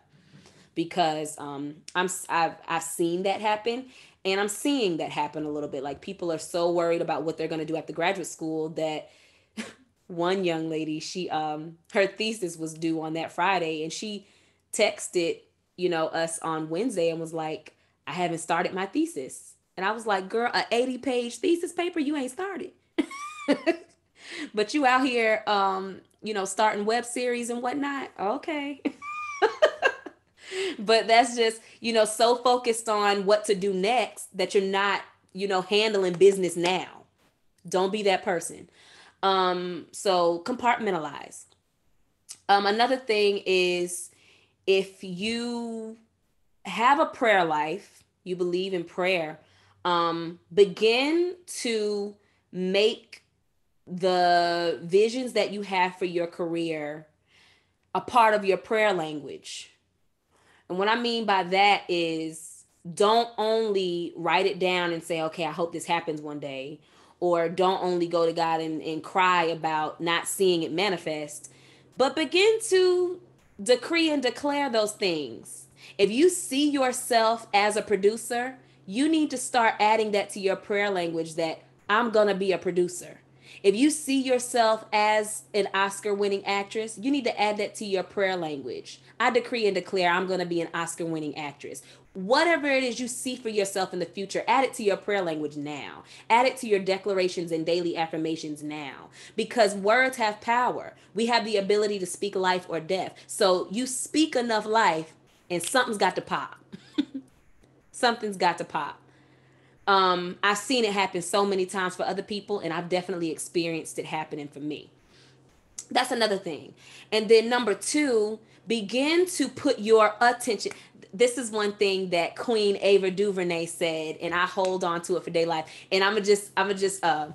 B: because um I'm I've I've seen that happen and I'm seeing that happen a little bit like people are so worried about what they're going to do after graduate school that one young lady she um her thesis was due on that Friday and she texted you know us on Wednesday and was like I haven't started my thesis and I was like, girl, a 80 page thesis paper, you ain't started. but you out here, um, you know, starting web series and whatnot. Okay. but that's just, you know, so focused on what to do next that you're not, you know, handling business now. Don't be that person. Um, so compartmentalize. Um, another thing is if you have a prayer life, you believe in prayer, um, begin to make the visions that you have for your career a part of your prayer language. And what I mean by that is don't only write it down and say, okay, I hope this happens one day, or don't only go to God and, and cry about not seeing it manifest, but begin to decree and declare those things. If you see yourself as a producer, you need to start adding that to your prayer language that I'm going to be a producer. If you see yourself as an Oscar winning actress, you need to add that to your prayer language. I decree and declare I'm going to be an Oscar winning actress. Whatever it is you see for yourself in the future, add it to your prayer language now. Add it to your declarations and daily affirmations now. Because words have power. We have the ability to speak life or death. So you speak enough life, and something's got to pop. something's got to pop. Um, I've seen it happen so many times for other people, and I've definitely experienced it happening for me. That's another thing. And then number two, begin to put your attention. This is one thing that Queen Ava DuVernay said, and I hold on to it for day life. And I'm gonna just, I'm gonna just, uh,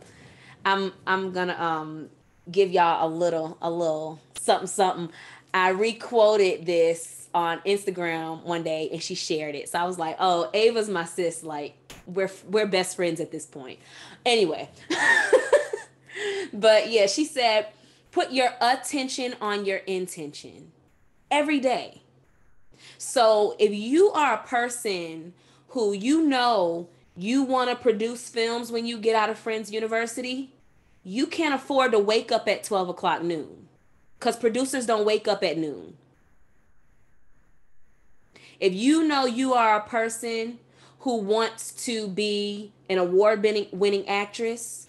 B: I'm, I'm gonna um give y'all a little, a little something, something. I requoted this on Instagram one day and she shared it. So I was like, "Oh, Ava's my sis. Like we're we're best friends at this point." Anyway. but yeah, she said, "Put your attention on your intention every day." So if you are a person who you know you want to produce films when you get out of Friends University, you can't afford to wake up at 12 o'clock noon because producers don't wake up at noon. If you know you are a person who wants to be an award winning actress,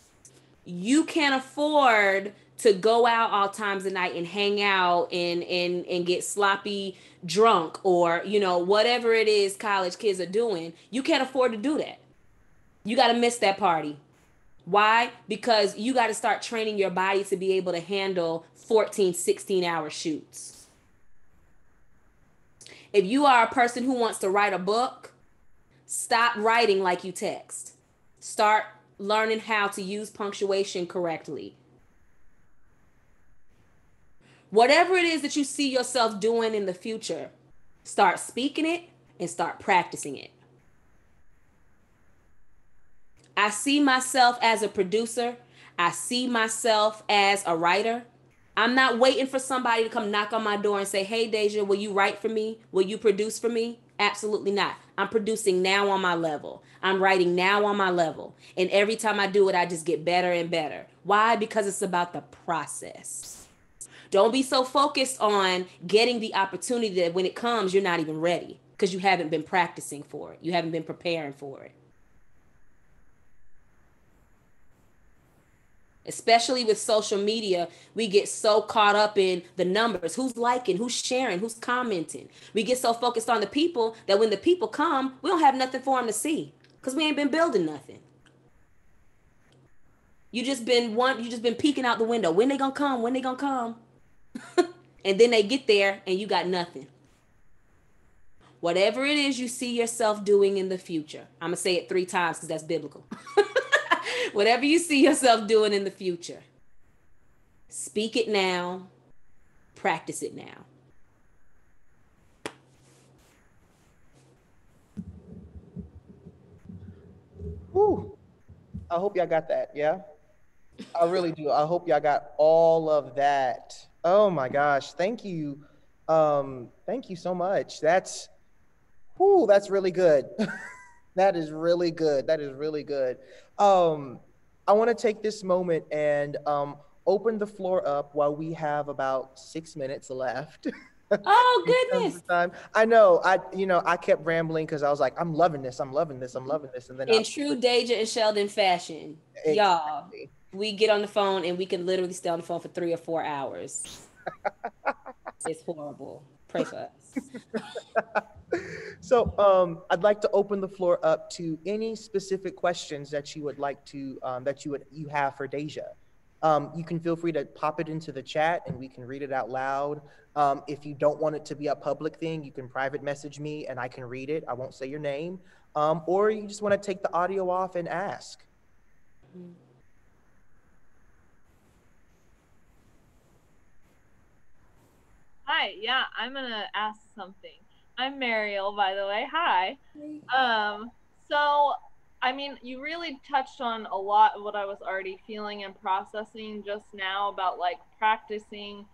B: you can't afford to go out all times of night and hang out and and and get sloppy drunk or you know whatever it is college kids are doing. You can't afford to do that. You got to miss that party. Why? Because you got to start training your body to be able to handle 14 16 hour shoots. If you are a person who wants to write a book stop writing like you text start learning how to use punctuation correctly Whatever it is that you see yourself doing in the future, start speaking it and start practicing it. I see myself as a producer. I see myself as a writer. I'm not waiting for somebody to come knock on my door and say, Hey, Daja, will you write for me? Will you produce for me? Absolutely not. I'm producing now on my level. I'm writing now on my level. And every time I do it, I just get better and better. Why? Because it's about the process. Don't be so focused on getting the opportunity that when it comes, you're not even ready because you haven't been practicing for it. You haven't been preparing for it. Especially with social media, we get so caught up in the numbers who's liking, who's sharing, who's commenting. We get so focused on the people that when the people come, we don't have nothing for them to see because we ain't been building nothing. You just been one, you just been peeking out the window. When they gonna come? When they gonna come? and then they get there and you got nothing. Whatever it is you see yourself doing in the future, I'm to say it three times because that's biblical. Whatever you see yourself doing in the future, speak it now, practice it now.
A: Whew. I hope y'all got that. Yeah. I really do. I hope y'all got all of that. Oh my gosh, thank you. Um, thank you so much. That's whoo, that's really good. that is really good. That is really good. Um, I want to take this moment and um, open the floor up while we have about six minutes left.
B: Oh goodness!
A: time. I know. I you know I kept rambling because I was like, I'm loving this. I'm loving this. I'm loving this. And then
B: in
A: I,
B: true Daja and Sheldon fashion, exactly. y'all, we get on the phone and we can literally stay on the phone for three or four hours. it's horrible. Pray for us.
A: so um, I'd like to open the floor up to any specific questions that you would like to um, that you would you have for Daja. Um, you can feel free to pop it into the chat and we can read it out loud. Um, if you don't want it to be a public thing, you can private message me and I can read it. I won't say your name. Um, or you just want to take the audio off and ask.
C: Hi, yeah, I'm gonna ask something. I'm Mariel, by the way. Hi. Um, so I mean, you really touched on a lot of what I was already feeling and processing just now about like practicing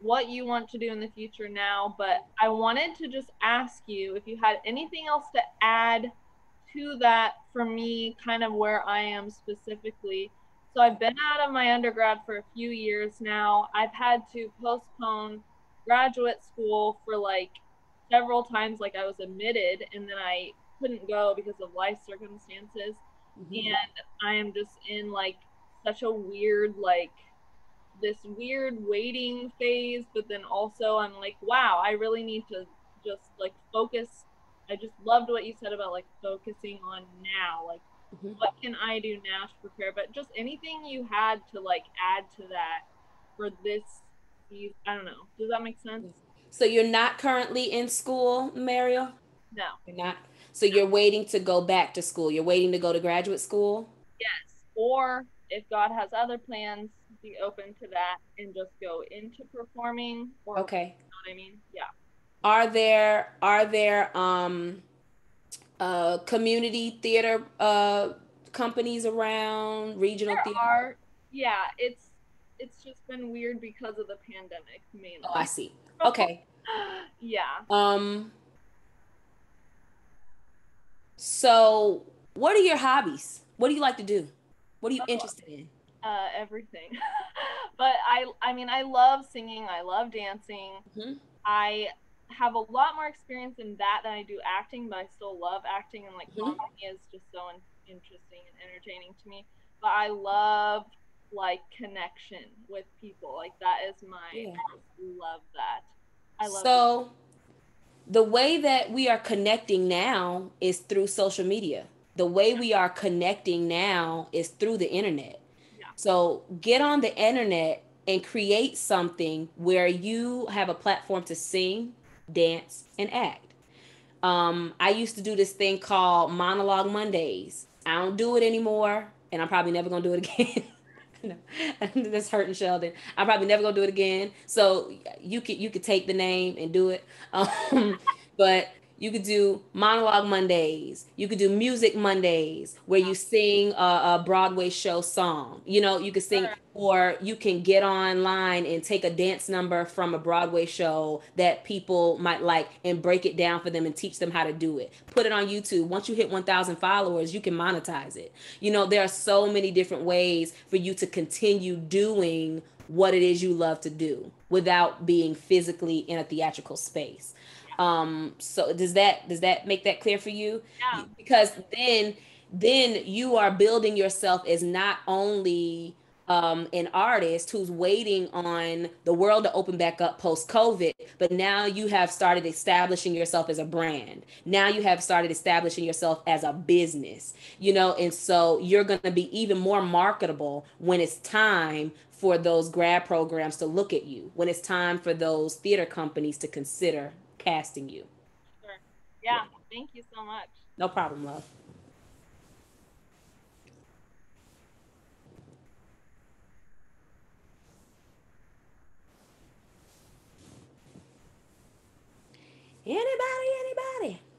C: what you want to do in the future now. But I wanted to just ask you if you had anything else to add to that for me, kind of where I am specifically. So I've been out of my undergrad for a few years now. I've had to postpone graduate school for like several times like I was admitted and then I couldn't go because of life circumstances mm-hmm. and I am just in like such a weird like this weird waiting phase but then also I'm like wow I really need to just like focus I just loved what you said about like focusing on now like mm-hmm. what can I do now to prepare but just anything you had to like add to that for this I don't know. Does that make sense?
B: So you're not currently in school, Mariel?
C: No.
B: You're not. So you're waiting to go back to school. You're waiting to go to graduate school?
C: Yes. Or if God has other plans, be open to that and just go into performing or
B: Okay.
C: You know what I mean? Yeah.
B: Are there are there um uh community theater uh companies around regional
C: there
B: theater?
C: Are, yeah, it's it's just been weird because of the pandemic mainly.
B: Oh, I see. Okay.
C: yeah.
B: Um so what are your hobbies? What do you like to do? What are you interested in?
C: Uh, everything. but I I mean I love singing, I love dancing. Mm-hmm. I have a lot more experience in that than I do acting, but I still love acting and like mm-hmm. comedy is just so in- interesting and entertaining to me. But I love like connection with people. Like that is my
B: Yeah.
C: I love that. I love
B: so the way that we are connecting now is through social media. The way we are connecting now is through the internet.
C: Yeah.
B: So get on the internet and create something where you have a platform to sing, dance, and act. Um, I used to do this thing called Monologue Mondays. I don't do it anymore, and I'm probably never gonna do it again. no, that's hurting Sheldon. I'm probably never gonna do it again. So you could you could take the name and do it. Um, but you could do monologue Mondays. You could do music Mondays where you sing a, a Broadway show song. You know, you could sing, or you can get online and take a dance number from a Broadway show that people might like and break it down for them and teach them how to do it. Put it on YouTube. Once you hit 1,000 followers, you can monetize it. You know, there are so many different ways for you to continue doing what it is you love to do without being physically in a theatrical space. Um, so does that does that make that clear for you?
C: Yeah.
B: Because then then you are building yourself as not only um, an artist who's waiting on the world to open back up post COVID, but now you have started establishing yourself as a brand. Now you have started establishing yourself as a business, you know, and so you're going to be even more marketable when it's time for those grad programs to look at you, when it's time for those theater companies to consider casting you. Sure.
C: Yeah. Thank you so much.
B: No problem, love. Anybody, anybody?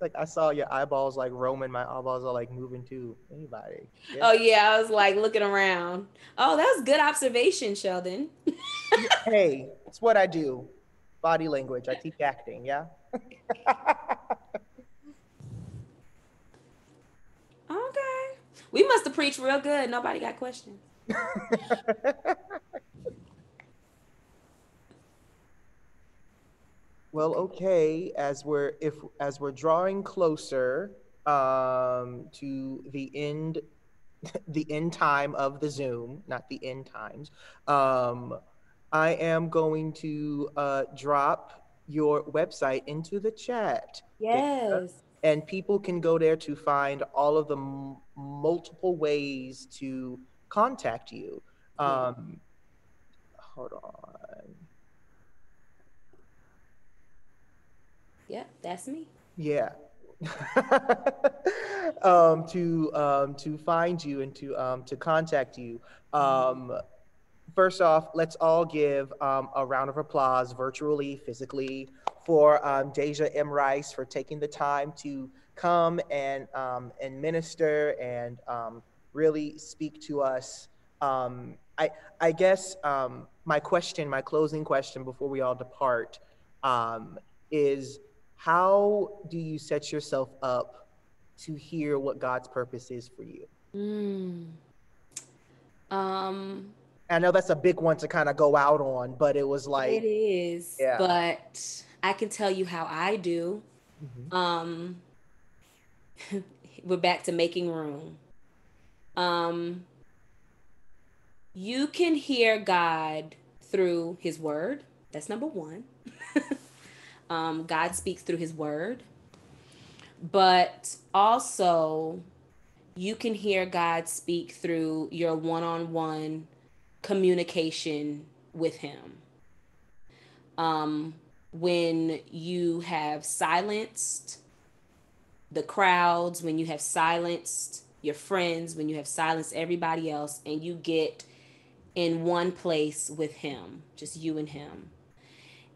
A: Like I saw your eyeballs like roaming. My eyeballs are like moving too. Anybody? Oh, yeah.
B: Oh yeah, I was like looking around. Oh, that was good observation, Sheldon.
A: hey, it's what I do. Body language. I teach acting. Yeah.
B: Okay. We must have preached real good. Nobody got questions.
A: well, okay. As we're if as we're drawing closer um, to the end, the end time of the Zoom, not the end times. Um, I am going to uh, drop your website into the chat.
B: Yes.
A: and people can go there to find all of the m- multiple ways to contact you. Um, hold on.
B: Yeah, that's me.
A: Yeah. um, to um, to find you and to um, to contact you. Um, first off, let's all give um, a round of applause, virtually, physically, for um, Daja M. Rice for taking the time to come and um, and minister and um, really speak to us. Um, I I guess um, my question, my closing question before we all depart, is how do you set yourself up to hear what God's purpose is for you?
B: Mm. Um,
A: I know that's a big one to kind of go out on, but it was like,
B: it is,
A: Yeah.
B: but I can tell you how I do.
A: Mhm.
B: Um, we're back to making room. Um, you can hear God through His Word. That's number one. um, God speaks through His Word, but also you can hear God speak through your one-on-one communication with Him. Um, when you have silenced the crowds, when you have silenced your friends, when you have silenced everybody else, and you get in one place with Him, just you and Him,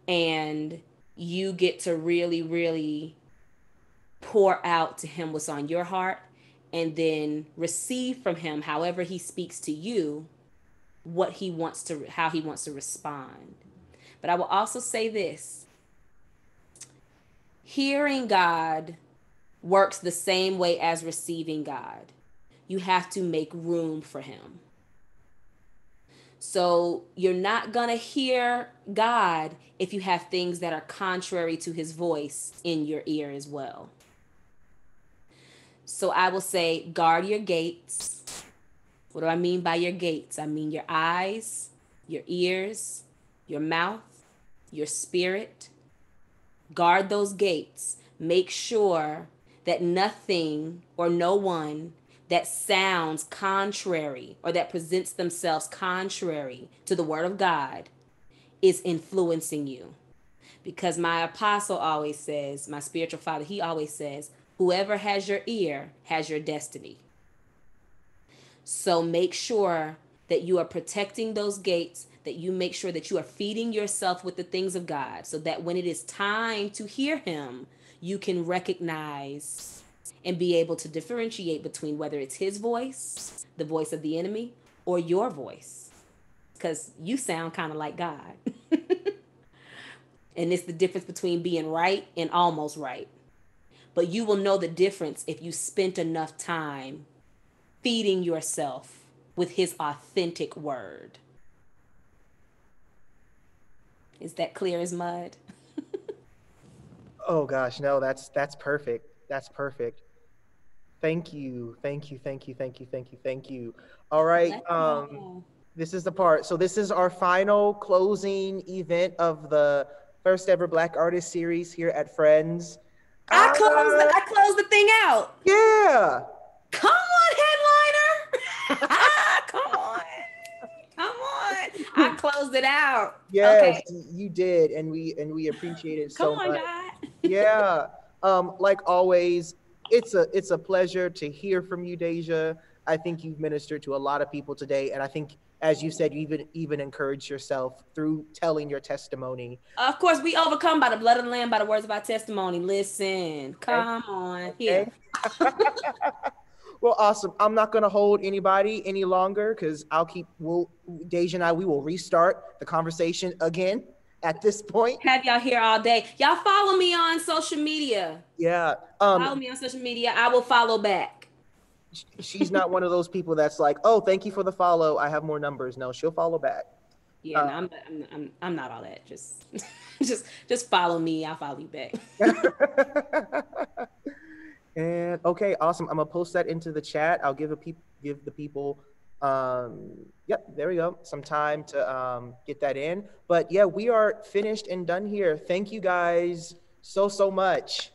B: and you get to really, really pour out to Him what's on your heart, and then receive from Him, however He speaks to you, what He wants to, how He wants to respond. But I will also say this hearing God works the same way as receiving God. You have to make room for Him. So you're not going to hear God if you have things that are contrary to His voice in your ear as well. So I will say, guard your gates. What do I mean by your gates? I mean your eyes, your ears, your mouth, your spirit. Guard those gates. Make sure that nothing or no one that sounds contrary or that presents themselves contrary to the word of God is influencing you. Because my apostle always says, my spiritual father, he always says, whoever has your ear has your destiny. So make sure that you are protecting those gates, that you make sure that you are feeding yourself with the things of God, so that when it is time to hear Him, you can recognize and be able to differentiate between whether it's His voice, the voice of the enemy, or your voice. Because you sound kind of like God. and it's the difference between being right and almost right. But you will know the difference if you spent enough time feeding yourself with his authentic word. Is that clear as mud?
A: oh gosh, no, that's that's perfect. That's perfect. Thank you. Thank you. Thank you. Thank you. Thank you. Thank you. All right. Um this is the part. So this is our final closing event of the first ever Black Artist series here at Friends.
B: I closed the, I closed the thing out.
A: Yeah.
B: Come. Come on. Come on. I closed it out.
A: Yes, okay. you did, and we and we appreciate it so
B: on,
A: much.
B: God.
A: yeah. Um, like always, it's a it's a pleasure to hear from you, Daja. I think you've ministered to a lot of people today, and I think as you said, you even even encourage yourself through telling your testimony.
B: Of course, we overcome by the blood of the Lamb, by the words of our testimony. Listen, come okay. on okay. here.
A: well, awesome. I'm not gonna hold anybody any longer because I'll keep. We'll Daja and I we will restart the conversation again at this point.
B: Have y'all here all day. Y'all follow me on social media.
A: Yeah.
B: Um, follow me on social media. I will follow back
A: she's not one of those people that's like, oh, thank you for the follow. I have more numbers. No, she'll follow back.
B: Yeah, uh, no, I'm, I'm, I'm, I'm not all that. Just, just, just follow me. I'll follow you back.
A: and okay, awesome. I'm gonna post that into the chat. I'll give a peop, give the people, um, yep, there we go. Some time to um, get that in. But yeah, we are finished and done here. Thank you guys so so much.